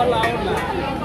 Mataram.